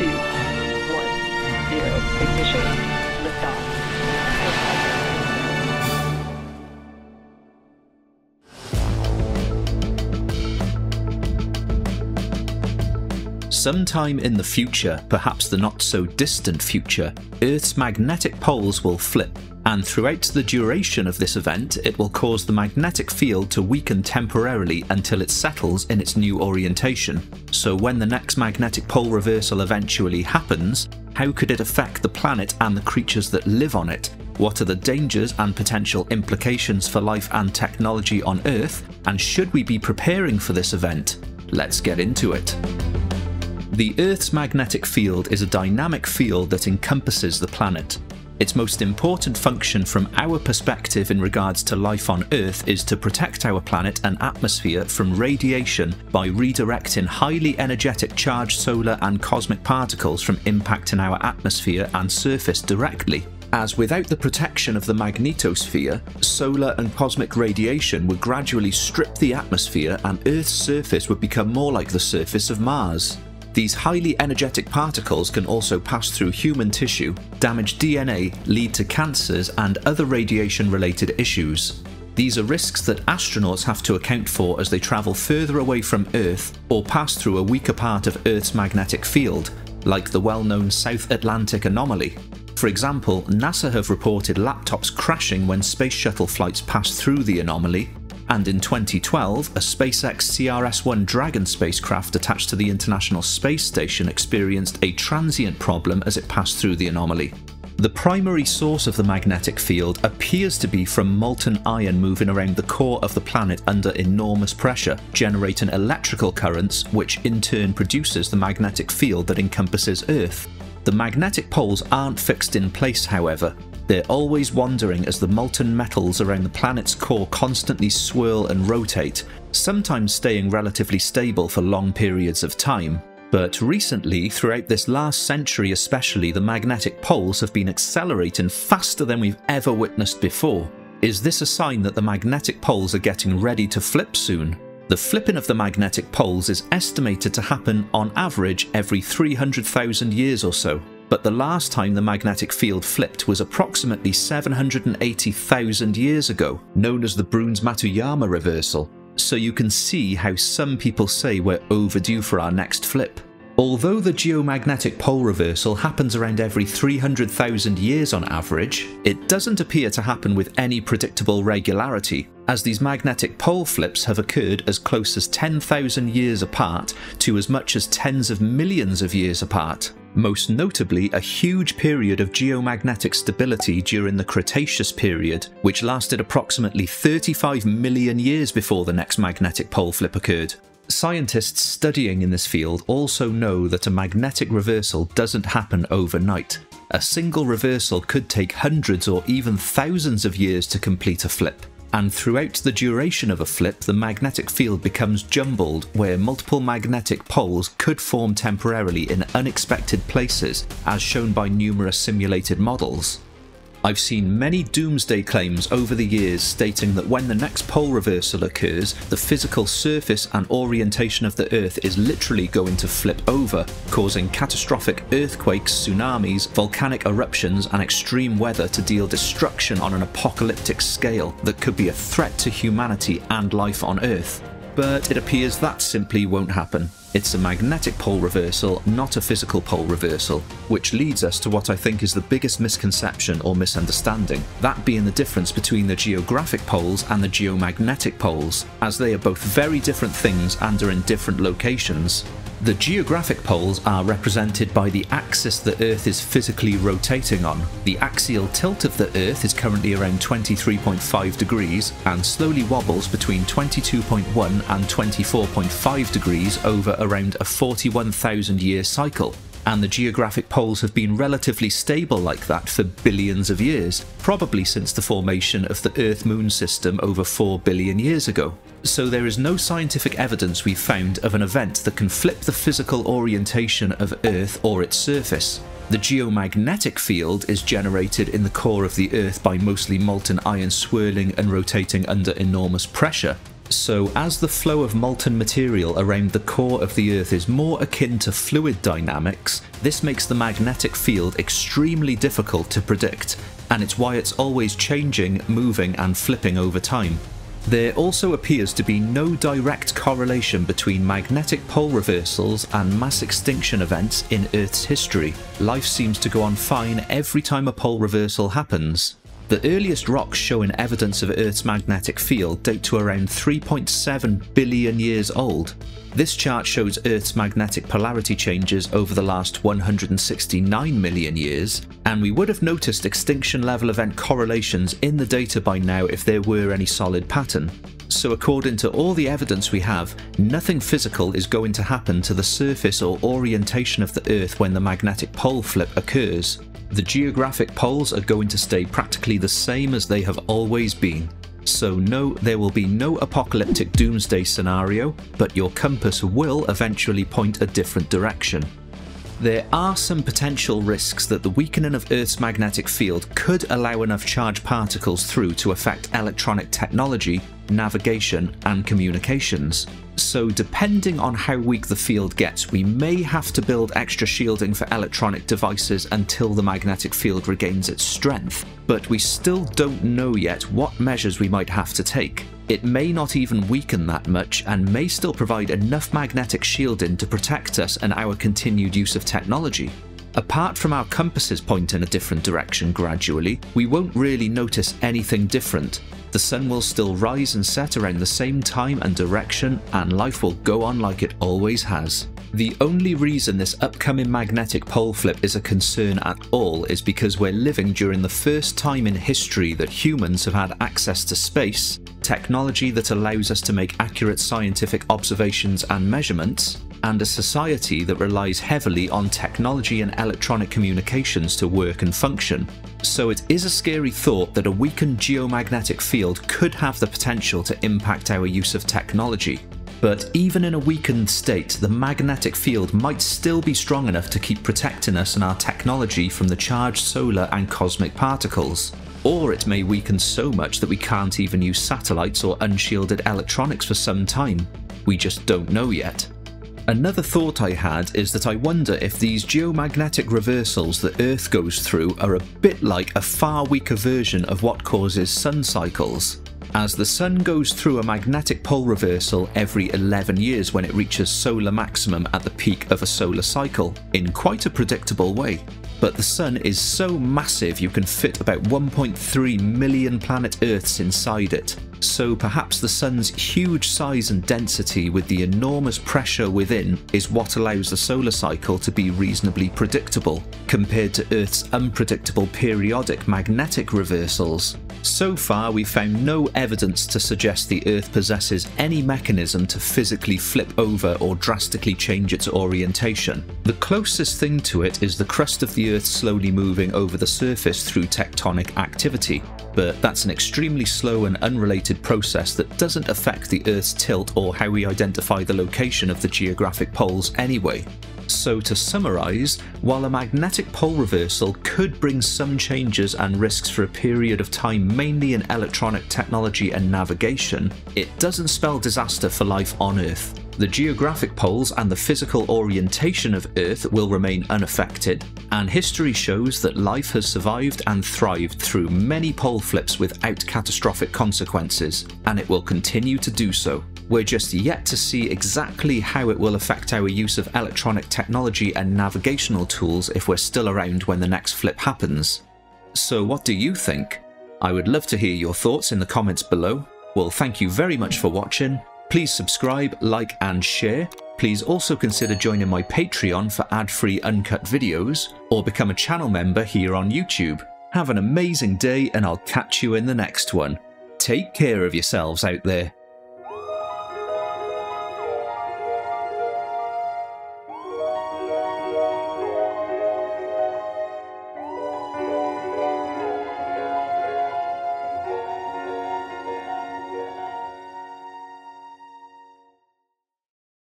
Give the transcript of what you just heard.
two, one, zero. Ignition. Sometime in the future, perhaps the not so distant future, Earth's magnetic poles will flip, and throughout the duration of this event, it will cause the magnetic field to weaken temporarily until it settles in its new orientation. So, when the next magnetic pole reversal eventually happens, how could it affect the planet and the creatures that live on it? What are the dangers and potential implications for life and technology on Earth? And should we be preparing for this event? Let's get into it. The Earth's magnetic field is a dynamic field that encompasses the planet. Its most important function from our perspective in regards to life on Earth is to protect our planet and atmosphere from radiation by redirecting highly energetic charged solar and cosmic particles from impacting our atmosphere and surface directly. As without the protection of the magnetosphere, solar and cosmic radiation would gradually strip the atmosphere and Earth's surface would become more like the surface of Mars. These highly energetic particles can also pass through human tissue, damage DNA, lead to cancers, and other radiation related issues. These are risks that astronauts have to account for as they travel further away from Earth or pass through a weaker part of Earth's magnetic field, like the well known South Atlantic anomaly. For example, NASA have reported laptops crashing when space shuttle flights pass through the anomaly, and in 2012, a SpaceX CRS 1 Dragon spacecraft attached to the International Space Station experienced a transient problem as it passed through the anomaly. The primary source of the magnetic field appears to be from molten iron moving around the core of the planet under enormous pressure, generating electrical currents, which in turn produces the magnetic field that encompasses Earth. The magnetic poles aren't fixed in place, however, they're always wandering as the molten metals around the planet's core constantly swirl and rotate, sometimes staying relatively stable for long periods of time. But recently, throughout this last century especially, the magnetic poles have been accelerating faster than we've ever witnessed before. Is this a sign that the magnetic poles are getting ready to flip soon? The flipping of the magnetic poles is estimated to happen on average every 300,000 years or so but the last time the magnetic field flipped was approximately 780,000 years ago, known as the Brunhes-Matuyama reversal, so you can see how some people say we're overdue for our next flip. Although the geomagnetic pole reversal happens around every 300,000 years on average, it doesn't appear to happen with any predictable regularity, as these magnetic pole flips have occurred as close as 10,000 years apart to as much as tens of millions of years apart most notably a huge period of geomagnetic stability during the Cretaceous period, which lasted approximately 35 million years before the next magnetic pole flip occurred. Scientists studying in this field also know that a magnetic reversal doesn't happen overnight. A single reversal could take hundreds or even thousands of years to complete a flip and throughout the duration of a flip the magnetic field becomes jumbled where multiple magnetic poles could form temporarily in unexpected places as shown by numerous simulated models. I've seen many doomsday claims over the years stating that when the next pole reversal occurs, the physical surface and orientation of the Earth is literally going to flip over, causing catastrophic earthquakes, tsunamis, volcanic eruptions, and extreme weather to deal destruction on an apocalyptic scale that could be a threat to humanity and life on Earth. But it appears that simply won't happen. It's a magnetic pole reversal, not a physical pole reversal, which leads us to what I think is the biggest misconception or misunderstanding, that being the difference between the geographic poles and the geomagnetic poles, as they are both very different things and are in different locations. The geographic poles are represented by the axis the Earth is physically rotating on. The axial tilt of the Earth is currently around 23.5 degrees and slowly wobbles between 22.1 and 24.5 degrees over around a 41,000 year cycle. And the geographic poles have been relatively stable like that for billions of years, probably since the formation of the Earth Moon system over 4 billion years ago so there is no scientific evidence we've found of an event that can flip the physical orientation of Earth or its surface. The geomagnetic field is generated in the core of the Earth by mostly molten iron swirling and rotating under enormous pressure, So, as the flow of molten material around the core of the Earth is more akin to fluid dynamics, this makes the magnetic field extremely difficult to predict, and it's why it's always changing, moving, and flipping over time. There also appears to be no direct correlation between magnetic pole reversals and mass extinction events in Earth's history. Life seems to go on fine every time a pole reversal happens. The earliest rocks showing evidence of Earth's magnetic field date to around 3.7 billion years old. This chart shows Earth's magnetic polarity changes over the last 169 million years, and we would have noticed extinction level event correlations in the data by now if there were any solid pattern. So according to all the evidence we have, nothing physical is going to happen to the surface or orientation of the Earth when the magnetic pole flip occurs. The geographic poles are going to stay practically the same as they have always been. So no, there will be no apocalyptic doomsday scenario, but your compass will eventually point a different direction. There are some potential risks that the weakening of Earth's magnetic field could allow enough charged particles through to affect electronic technology, navigation, and communications so depending on how weak the field gets, we may have to build extra shielding for electronic devices until the magnetic field regains its strength, but we still don't know yet what measures we might have to take. It may not even weaken that much and may still provide enough magnetic shielding to protect us and our continued use of technology. Apart from our compasses point in a different direction gradually, we won't really notice anything different, the sun will still rise and set around the same time and direction, and life will go on like it always has. The only reason this upcoming magnetic pole flip is a concern at all is because we're living during the first time in history that humans have had access to space, technology that allows us to make accurate scientific observations and measurements, and a society that relies heavily on technology and electronic communications to work and function. So it is a scary thought that a weakened geomagnetic field could have the potential to impact our use of technology. But even in a weakened state, the magnetic field might still be strong enough to keep protecting us and our technology from the charged solar and cosmic particles. Or it may weaken so much that we can't even use satellites or unshielded electronics for some time. We just don't know yet. Another thought I had is that I wonder if these geomagnetic reversals that Earth goes through are a bit like a far weaker version of what causes sun cycles. As the Sun goes through a magnetic pole reversal every 11 years when it reaches solar maximum at the peak of a solar cycle, in quite a predictable way. But the Sun is so massive you can fit about 1.3 million planet Earths inside it, so perhaps the Sun's huge size and density with the enormous pressure within is what allows the solar cycle to be reasonably predictable, compared to Earth's unpredictable periodic magnetic reversals. So far, we've found no evidence to suggest the Earth possesses any mechanism to physically flip over or drastically change its orientation. The closest thing to it is the crust of the Earth slowly moving over the surface through tectonic activity, but that's an extremely slow and unrelated process that doesn't affect the Earth's tilt or how we identify the location of the geographic poles anyway. So to summarise, while a magnetic pole reversal could bring some changes and risks for a period of time mainly in electronic technology and navigation, it doesn't spell disaster for life on Earth. The geographic poles and the physical orientation of Earth will remain unaffected, and history shows that life has survived and thrived through many pole flips without catastrophic consequences, and it will continue to do so. We're just yet to see exactly how it will affect our use of electronic technology and navigational tools if we're still around when the next flip happens. So what do you think? I would love to hear your thoughts in the comments below. Well, thank you very much for watching. Please subscribe, like and share. Please also consider joining my Patreon for ad-free uncut videos, or become a channel member here on YouTube. Have an amazing day and I'll catch you in the next one. Take care of yourselves out there.